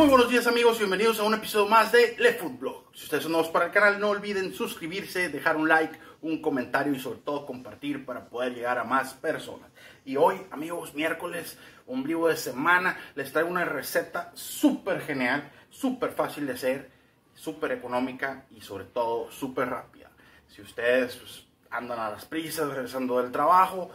Muy buenos días amigos y bienvenidos a un episodio más de Le Blog. Si ustedes son nuevos para el canal, no olviden suscribirse, dejar un like, un comentario y sobre todo compartir para poder llegar a más personas. Y hoy, amigos, miércoles, ombligo de semana, les traigo una receta súper genial, súper fácil de hacer, súper económica y sobre todo súper rápida. Si ustedes pues, andan a las prisas, regresando del trabajo,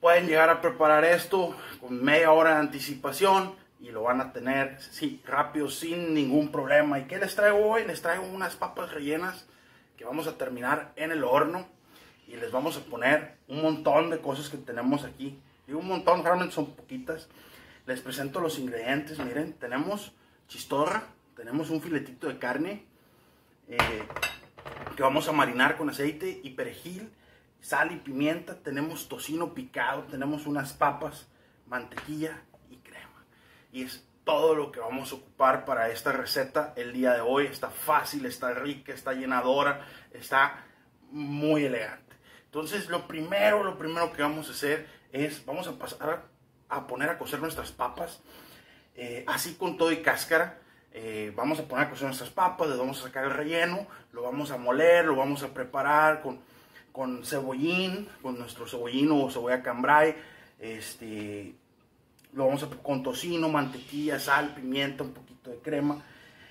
pueden llegar a preparar esto con media hora de anticipación y lo van a tener sí, rápido, sin ningún problema. ¿Y qué les traigo hoy? Les traigo unas papas rellenas que vamos a terminar en el horno y les vamos a poner un montón de cosas que tenemos aquí. Digo un montón, realmente son poquitas. Les presento los ingredientes. Miren, tenemos chistorra, tenemos un filetito de carne eh, que vamos a marinar con aceite y perejil, sal y pimienta. Tenemos tocino picado, tenemos unas papas, mantequilla y es todo lo que vamos a ocupar para esta receta el día de hoy. Está fácil, está rica, está llenadora, está muy elegante. Entonces, lo primero, lo primero que vamos a hacer es, vamos a pasar a poner a cocer nuestras papas, eh, así con todo y cáscara. Eh, vamos a poner a cocer nuestras papas, le vamos a sacar el relleno, lo vamos a moler, lo vamos a preparar con, con cebollín, con nuestro cebollín o cebolla cambray, este, lo vamos a con tocino, mantequilla, sal, pimienta, un poquito de crema.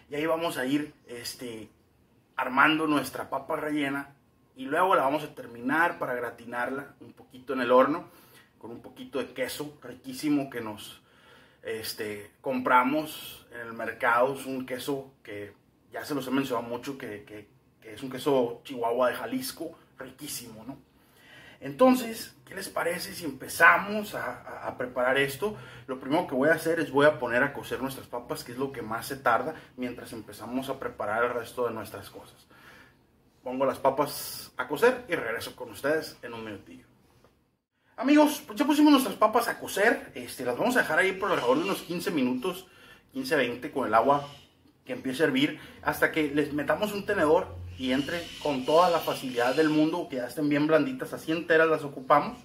Y ahí vamos a ir este, armando nuestra papa rellena. Y luego la vamos a terminar para gratinarla un poquito en el horno con un poquito de queso riquísimo que nos este, compramos en el mercado. Es un queso que ya se los he mencionado mucho, que, que es un queso chihuahua de Jalisco, riquísimo, ¿no? Entonces, ¿qué les parece si empezamos a, preparar esto? Lo primero que voy a hacer es voy a poner a cocer nuestras papas, que es lo que más se tarda, mientras empezamos a preparar el resto de nuestras cosas. Pongo las papas a cocer y regreso con ustedes en un minutillo. Amigos, pues ya pusimos nuestras papas a cocer, este, las vamos a dejar ahí por alrededor de unos 15 minutos, 15-20 con el agua que empiece a hervir, hasta que les metamos un tenedor y entre con toda la facilidad del mundo, que ya estén bien blanditas, así enteras las ocupamos,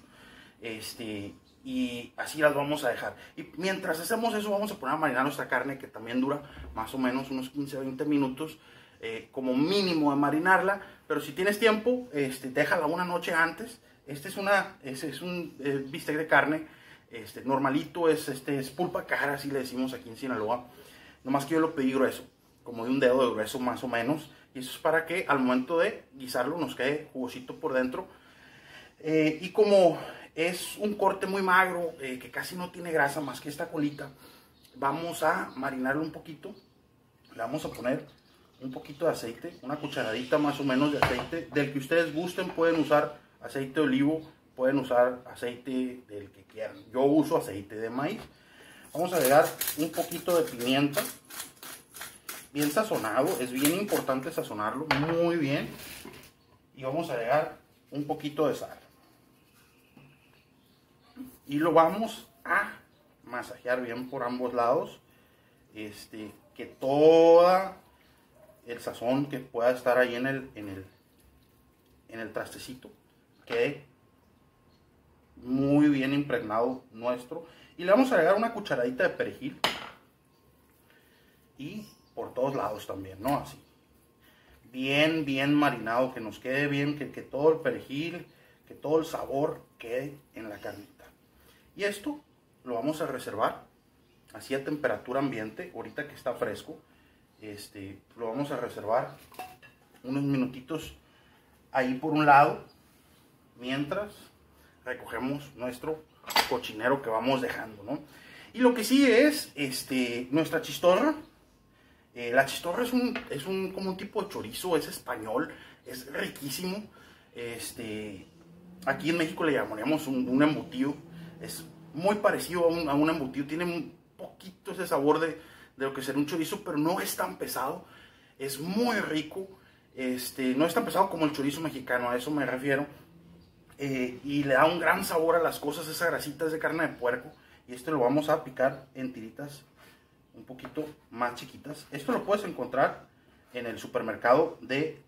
este, y así las vamos a dejar. Y mientras hacemos eso, vamos a poner a marinar nuestra carne, que también dura más o menos unos 15-20 minutos, eh, como mínimo de marinarla, pero si tienes tiempo, este, déjala una noche antes. Este es, una, este es un eh, bistec de carne este, normalito, es, este, es pulpa cara, así le decimos aquí en Sinaloa. Nomás que yo lo pedí grueso, como de un dedo de grueso más o menos. Y eso es para que al momento de guisarlo nos quede jugosito por dentro. Eh, y como es un corte muy magro, eh, que casi no tiene grasa más que esta colita, vamos a marinarlo un poquito. Le vamos a poner un poquito de aceite, una cucharadita más o menos de aceite, del que ustedes gusten, pueden usar aceite de olivo, pueden usar aceite del que quieran. Yo uso aceite de maíz. Vamos a agregar un poquito de pimienta, bien sazonado. Es bien importante sazonarlo muy bien. Y vamos a agregar un poquito de sal. Y lo vamos a masajear bien por ambos lados. Este, que toda el sazón que pueda estar ahí en el, en el, en el trastecito quede muy bien impregnado nuestro. Y le vamos a agregar una cucharadita de perejil. Y por todos lados también, ¿no? Así. Bien, bien marinado, que nos quede bien, que, que todo el perejil, que todo el sabor quede en la carnita. Y esto lo vamos a reservar así a temperatura ambiente, ahorita que está fresco. Este, lo vamos a reservar unos minutitos ahí por un lado, mientras recogemos nuestro cochinero que vamos dejando, ¿no? Y lo que sí es, este, nuestra chistorra, eh, la chistorra es un, es un, como un tipo de chorizo, es español, es riquísimo. Este, aquí en México le llamaríamos un, embutido. Es muy parecido a un, a un, embutido, tiene un poquito ese sabor de, de lo que será un chorizo, pero no es tan pesado. Es muy rico. Este, no es tan pesado como el chorizo mexicano, a eso me refiero. Eh, y le da un gran sabor a las cosas, esa grasita de carne de puerco. Y esto lo vamos a picar en tiritas un poquito más chiquitas. Esto lo puedes encontrar en el supermercado de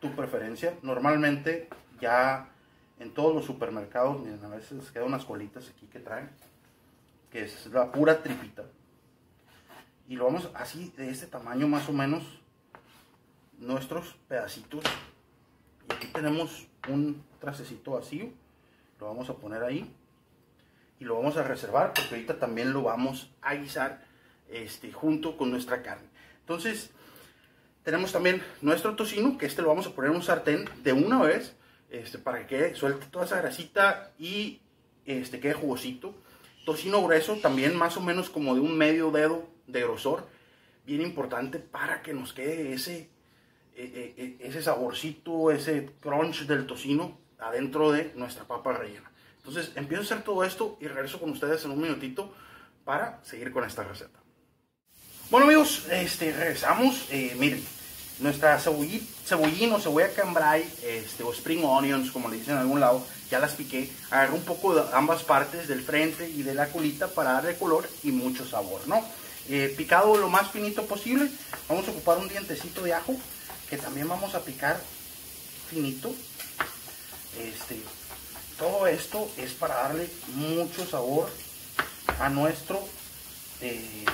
tu preferencia. Normalmente ya en todos los supermercados, a veces quedan unas colitas aquí que traen, que es la pura tripita. Y lo vamos así, de este tamaño más o menos, nuestros pedacitos. Y aquí tenemos un trastecito vacío. Lo vamos a poner ahí. Y lo vamos a reservar porque ahorita también lo vamos a guisar este, junto con nuestra carne. Entonces, tenemos también nuestro tocino, que este lo vamos a poner en un sartén de una vez, este, para que suelte toda esa grasita y este, quede jugosito. Tocino grueso, también más o menos como de un medio dedo de grosor, bien importante para que nos quede ese, e, e, e, ese saborcito, ese crunch del tocino adentro de nuestra papa rellena. Entonces empiezo a hacer todo esto y regreso con ustedes en un minutito para seguir con esta receta. Bueno amigos, este, regresamos. Eh, miren, nuestra cebollín, o cebolla cambrai este, o spring onions, como le dicen en algún lado, ya las piqué. Agarré un poco de ambas partes, del frente y de la colita, para darle color y mucho sabor, ¿no? Eh, picado lo más finito posible. Vamos a ocupar un dientecito de ajo, que también vamos a picar finito. Este, todo esto es para darle mucho sabor a nuestro eh,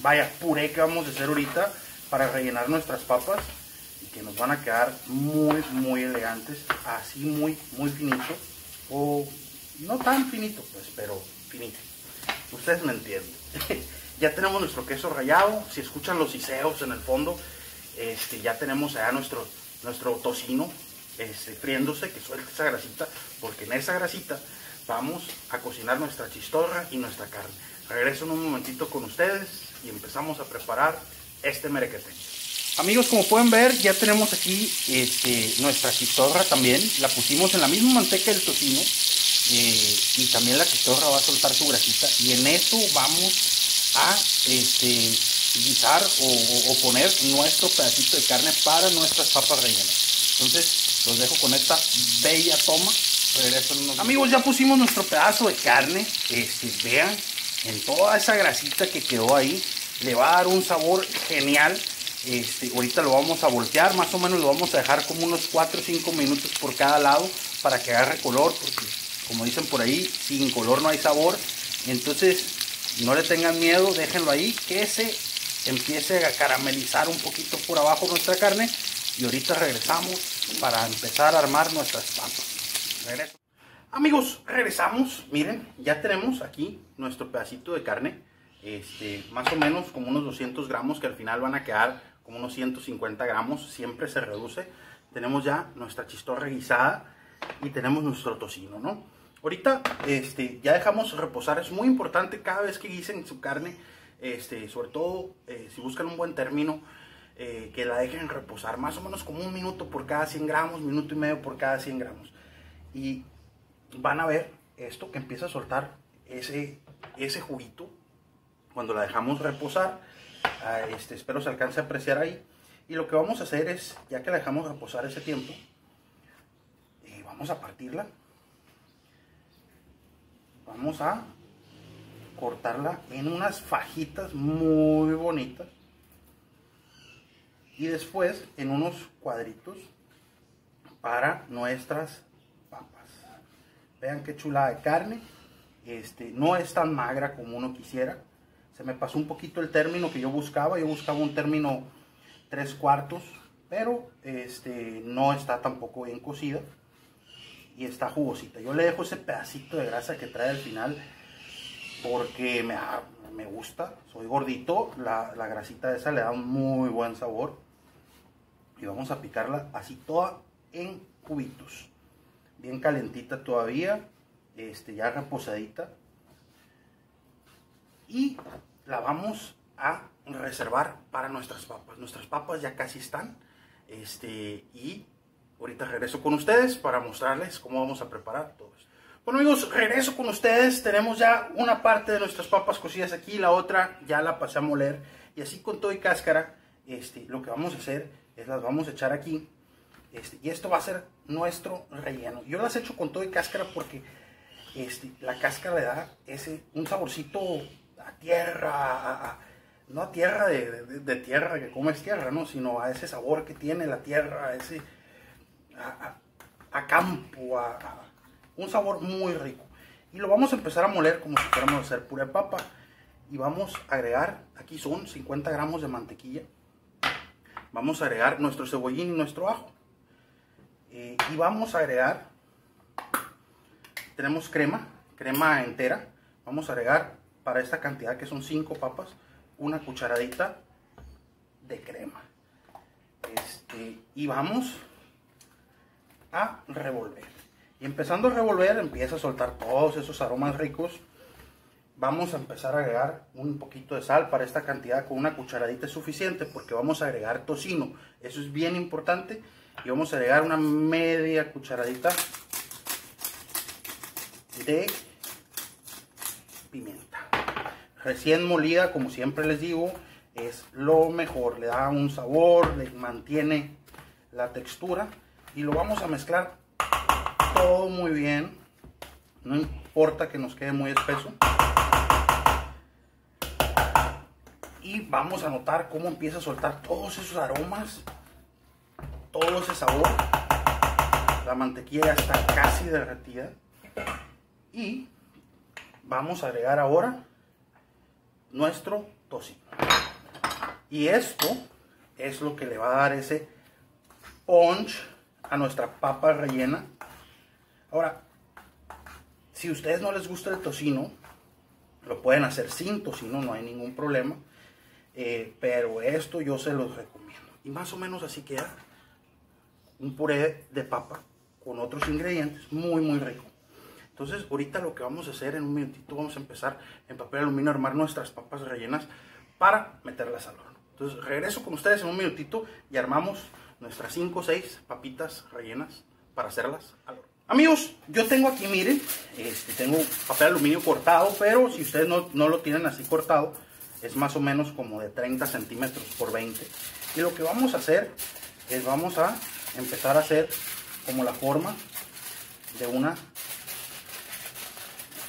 vaya puré que vamos a hacer ahorita para rellenar nuestras papas y que nos van a quedar muy muy elegantes así muy muy finito o no tan finito pues pero finito. Ustedes me entienden. Ya tenemos nuestro queso rallado si escuchan los iseos en el fondo este ya tenemos allá nuestro nuestro tocino este, friéndose que suelte esa grasita porque en esa grasita vamos a cocinar nuestra chistorra y nuestra carne regreso en un momentito con ustedes y empezamos a preparar este merequete. Amigos, como pueden ver, ya tenemos aquí este, nuestra chistorra también. La pusimos en la misma manteca del tocino. Eh, y también la chistorra va a soltar su grasita. Y en eso vamos a este, guisar o, poner nuestro pedacito de carne para nuestras papas rellenas. Entonces, los dejo con esta bella toma. Amigos, ya pusimos nuestro pedazo de carne. Este, vean, en toda esa grasita que quedó ahí le va a dar un sabor genial. Este, ahorita lo vamos a voltear, más o menos lo vamos a dejar como unos 4 o 5 minutos por cada lado para que agarre color, porque como dicen por ahí, sin color no hay sabor. Entonces, no le tengan miedo, déjenlo ahí, que se empiece a caramelizar un poquito por abajo nuestra carne. Y ahorita regresamos para empezar a armar nuestras papas. Amigos, regresamos. Miren, ya tenemos aquí nuestro pedacito de carne este, más o menos como unos 200 gramos, que al final van a quedar como unos 150 gramos, siempre se reduce. Tenemos ya nuestra chistorra guisada y tenemos nuestro tocino, ¿no? Ahorita este, ya dejamos reposar, es muy importante cada vez que guisen su carne, este, sobre todo eh, si buscan un buen término, eh, que la dejen reposar más o menos como un minuto por cada 100 gramos, minuto y medio por cada 100 gramos. Y van a ver esto que empieza a soltar ese, ese juguito cuando la dejamos reposar. Ah, este, espero se alcance a apreciar ahí. Y lo que vamos a hacer es, ya que la dejamos reposar ese tiempo, eh, vamos a partirla. Vamos a cortarla en unas fajitas muy bonitas. Y después en unos cuadritos para nuestras. Vean qué chula de carne. Este, no es tan magra como uno quisiera se me pasó un poquito el término que yo buscaba. Yo buscaba un término tres cuartos, pero este, no está tampoco bien cocida y está jugosita. Yo le dejo ese pedacito de grasa que trae al final porque me, me gusta. Soy gordito, la, la grasita esa le da un muy buen sabor. Y vamos a picarla así toda en cubitos. Bien calentita todavía, este, ya reposadita y la vamos a reservar para nuestras papas. Nuestras papas ya casi están. Este, y ahorita regreso con ustedes para mostrarles cómo vamos a preparar todo. Bueno amigos, regreso con ustedes. Tenemos ya una parte de nuestras papas cocidas aquí, la otra ya la pasé a moler. Y así con todo y cáscara, este, lo que vamos a hacer es las vamos a echar aquí. Este, y esto va a ser nuestro relleno. Yo las echo con todo y cáscara porque este, la cáscara le da ese, un saborcito a tierra, no a tierra de, tierra que comes tierra, ¿no? sino a ese sabor que tiene la tierra, a ese a, campo, a, un sabor muy rico. Y lo vamos a empezar a moler como si fuéramos a hacer pura papa. y vamos a agregar, aquí son 50 gramos de mantequilla. Vamos a agregar nuestro cebollín y nuestro ajo. Eh, y vamos a agregar, tenemos crema, crema entera. Vamos a agregar para esta cantidad que son 5 papas, una cucharadita de crema. Este, y vamos a revolver. Y empezando a revolver empieza a soltar todos esos aromas ricos vamos a empezar a agregar un poquito de sal para esta cantidad con una cucharadita suficiente porque vamos a agregar tocino eso es bien importante y vamos a agregar una media cucharadita de pimienta. Recién molida como siempre les digo es lo mejor. Le da un sabor le mantiene la textura y lo vamos a mezclar todo muy bien. No importa que nos quede muy espeso. Y vamos a notar cómo empieza a soltar todos esos aromas, todo ese sabor. La mantequilla ya está casi derretida y vamos a agregar ahora nuestro tocino. Y esto es lo que le va a dar ese punch a nuestra papa rellena. Ahora, si a ustedes no les gusta el tocino, lo pueden hacer sin tocino, no hay ningún problema. Eh, pero esto yo se los recomiendo. Y más o menos así queda un puré de papa con otros ingredientes muy muy rico. Entonces ahorita lo que vamos a hacer en un minutito vamos a empezar en papel aluminio a armar nuestras papas rellenas para meterlas al horno. Entonces regreso con ustedes en un minutito y armamos nuestras 5 o 6 papitas rellenas para hacerlas al horno. Amigos, yo tengo aquí, miren, este, tengo papel aluminio cortado, pero si ustedes no, no lo tienen así cortado, es más o menos como de 30 centímetros por 20 y lo que vamos a hacer es vamos a empezar a hacer como la forma de una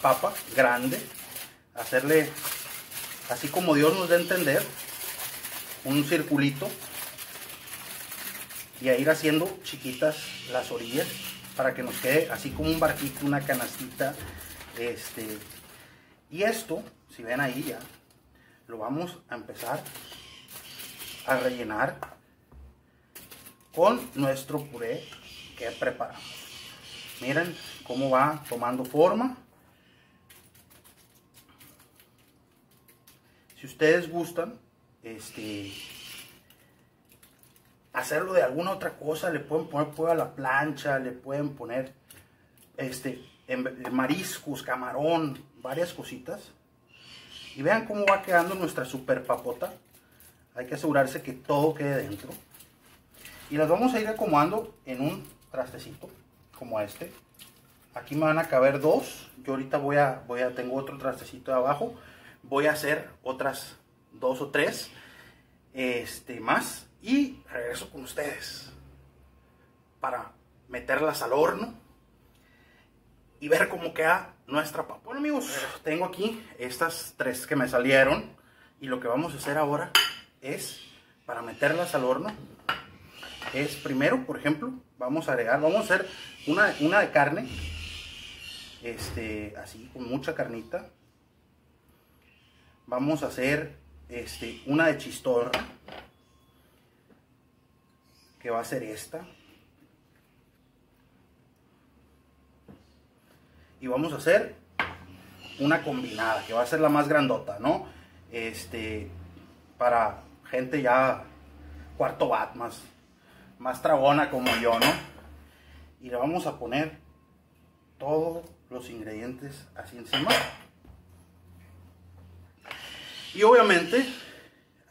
papa grande hacerle así como Dios nos dé a entender un circulito y a ir haciendo chiquitas las orillas para que nos quede así como un barquito, una canastita este y esto si ven ahí ya lo vamos a empezar a rellenar con nuestro puré que preparamos. Miren cómo va tomando forma. Si ustedes gustan, este, hacerlo de alguna otra cosa, le pueden poner a la plancha, le pueden poner este, mariscos, camarón, varias cositas. Y vean cómo va quedando nuestra super papota. Hay que asegurarse que todo quede dentro. Y las vamos a ir acomodando en un trastecito como este. Aquí me van a caber dos. Yo ahorita voy a, voy a, tengo otro trastecito de abajo. Voy a hacer otras dos o tres este, más. Y regreso con ustedes para meterlas al horno y ver cómo queda nuestra papa. Bueno amigos, tengo aquí estas tres que me salieron y lo que vamos a hacer ahora es para meterlas al horno es primero, por ejemplo, vamos a agregar, vamos a hacer una, una de carne, este, así con mucha carnita. Vamos a hacer este, una de chistorra, que va a ser esta. y vamos a hacer una combinada, que va a ser la más grandota, ¿no? Este, para gente ya cuarto bat, más, más tragona como yo, ¿no? Y le vamos a poner todos los ingredientes así encima. Y obviamente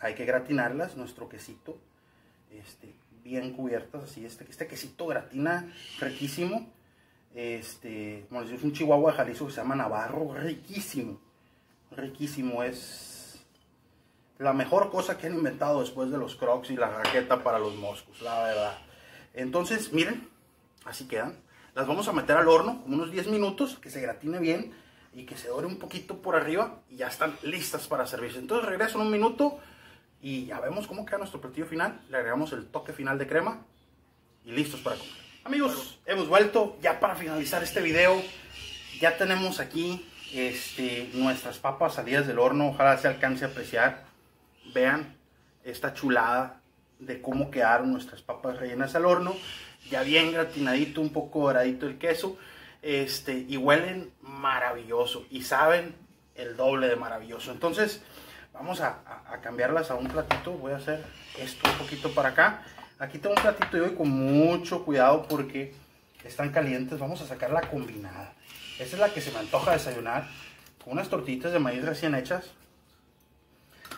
hay que gratinarlas, nuestro quesito, este, bien cubiertas, así, este, este quesito gratina riquísimo este, digo, es un chihuahua de Jalisco que se llama Navarro, riquísimo, riquísimo, es la mejor cosa que han inventado después de los crocs y la raqueta para los moscos, la verdad. Entonces, miren, así quedan. Las vamos a meter al horno unos 10 minutos, que se gratine bien y que se dore un poquito por arriba y ya están listas para servirse. Entonces regreso en un minuto y ya vemos cómo queda nuestro platillo final. Le agregamos el toque final de crema y listos para comer. Amigos, hemos vuelto ya para finalizar este video. Ya tenemos aquí este, nuestras papas salidas del horno. Ojalá se alcance a apreciar. Vean esta chulada de cómo quedaron nuestras papas rellenas al horno. Ya bien gratinadito, un poco doradito el queso. Este, y huelen maravilloso. Y saben el doble de maravilloso. Entonces, vamos a, cambiarlas a un platito. Voy a hacer esto un poquito para acá. Aquí tengo un platito y hoy con mucho cuidado porque están calientes. Vamos a sacar la combinada. Esta es la que se me antoja desayunar. Con unas tortillitas de maíz recién hechas.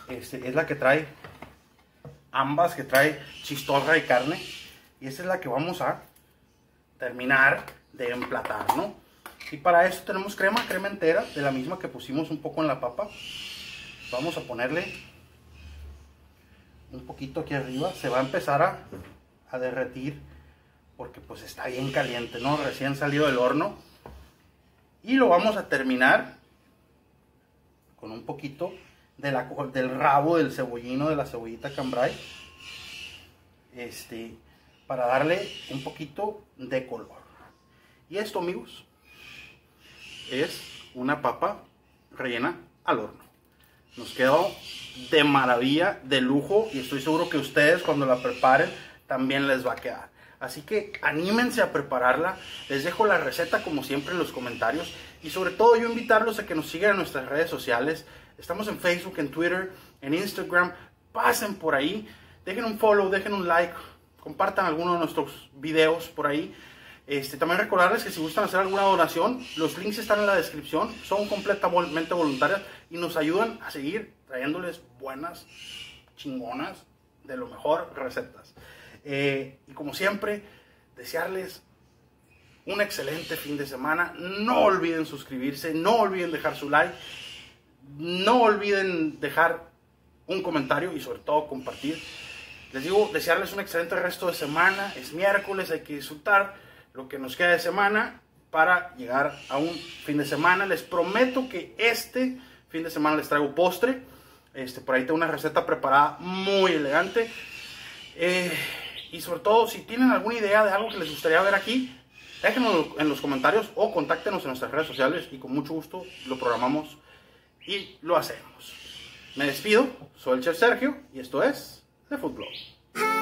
Este, es la que trae ambas, que trae chistorra y carne. Y esta es la que vamos a terminar de emplatar, ¿no? Y para eso tenemos crema, crema entera, de la misma que pusimos un poco en la papa. Vamos a ponerle un poquito aquí arriba. Se va a empezar a, a derretir porque pues está bien caliente, ¿no? Recién salido del horno. Y lo vamos a terminar con un poquito del rabo del cebollino, de la cebollita cambray. Este, para darle un poquito de color. Y esto, amigos, es una papa rellena al horno. Nos quedó de maravilla, de lujo, y estoy seguro que ustedes cuando la preparen también les va a quedar. Así que anímense a prepararla. Les dejo la receta como siempre en los comentarios. Y sobre todo yo invitarlos a que nos sigan en nuestras redes sociales. Estamos en Facebook, en Twitter, en Instagram. Pasen por ahí. Dejen un follow, dejen un like. Compartan alguno de nuestros videos por ahí. Este, también recordarles que si gustan hacer alguna donación, los links están en la descripción. Son completamente voluntarias y nos ayudan a seguir trayéndoles buenas, chingonas, de lo mejor recetas. Eh, y como siempre, desearles un excelente fin de semana. No olviden suscribirse, no olviden dejar su like, no olviden dejar un comentario y sobre todo compartir. Les digo, desearles un excelente resto de semana. Es miércoles, hay que disfrutar lo que nos queda de semana para llegar a un fin de semana. Les prometo que este fin de semana les traigo postre. Este, por ahí tengo una receta preparada muy elegante. Eh, y sobre todo, si tienen alguna idea de algo que les gustaría ver aquí, déjenos en los comentarios o contáctenos en nuestras redes sociales y con mucho gusto lo programamos y lo hacemos. Me despido, soy el chef Sergio y esto es The Food Blog.